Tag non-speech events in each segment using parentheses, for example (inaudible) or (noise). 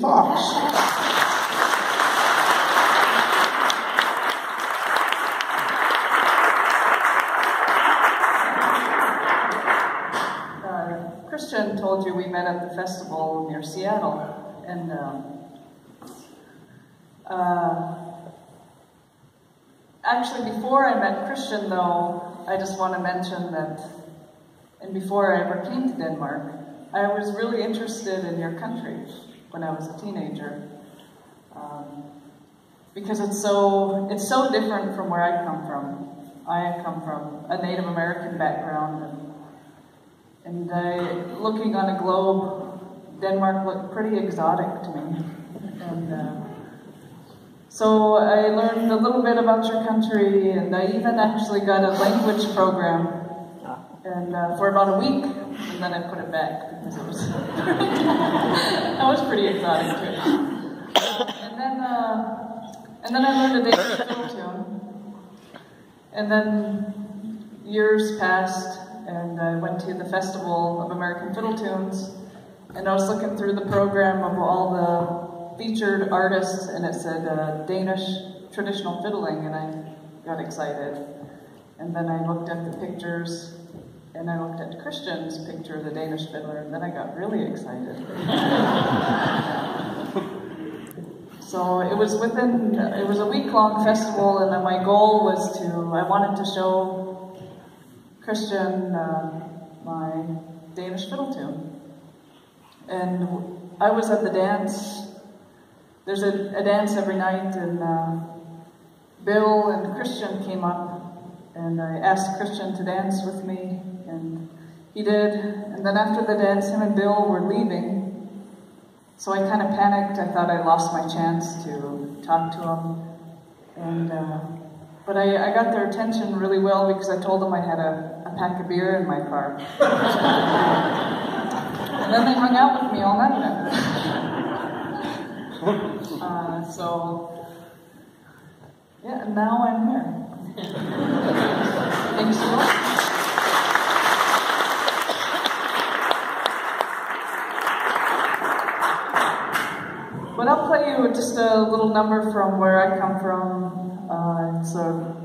Fox. Christian told you we met at the festival near Seattle, and um, uh, actually, before I met Christian, though, I just want to mention that, and before I ever came to Denmark, I was really interested in your country when I was a teenager, um, because it's so it's so different from where I come from. I come from a Native American background, and and uh, looking on a globe, Denmark looked pretty exotic to me. (laughs) And uh, so I learned a little bit about your country, and I even actually got a language program, and uh, for about a week, and then I put it back because it was pretty exotic. And then uh, and then I learned a Danish fiddle tune, and then years passed and I went to the Festival of American Fiddle Tunes, and I was looking through the program of all the featured artists, and it said uh, Danish traditional fiddling, and I got excited. And then I looked at the pictures, and I looked at Christian's picture of the Danish fiddler, and then I got really excited. (laughs) so it was within, it was a week-long festival, and my goal was to, I wanted to show Christian, uh, my Danish fiddle tune. And I was at the dance. There's a, a dance every night, and uh, Bill and Christian came up, and I asked Christian to dance with me, and he did. And then after the dance, him and Bill were leaving. So I kind of panicked. I thought I lost my chance to talk to him. And uh, but I, I, got their attention really well because I told them I had a, a pack of beer in my car. (laughs) and then they hung out with me all night (laughs) uh, so, yeah, and now I'm here. (laughs) Thanks so much. But I'll play you just a little number from where I come from. Uh, it's a,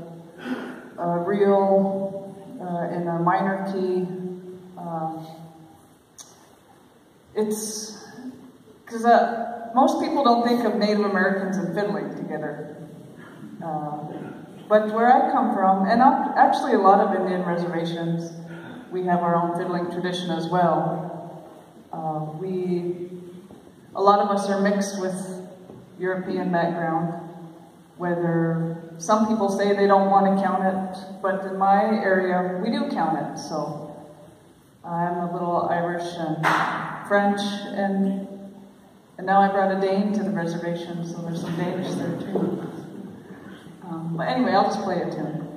a real uh, in a minor key. Um, it's because uh, most people don't think of Native Americans and fiddling together. Uh, but where I come from, and actually a lot of Indian reservations, we have our own fiddling tradition as well. Uh, we, a lot of us are mixed with European background, whether some people say they don't want to count it, but in my area, we do count it. So I'm a little Irish and French, and and now I brought a Dane to the reservation, so there's some Danish there too. Um, but anyway, I'll just play a tune.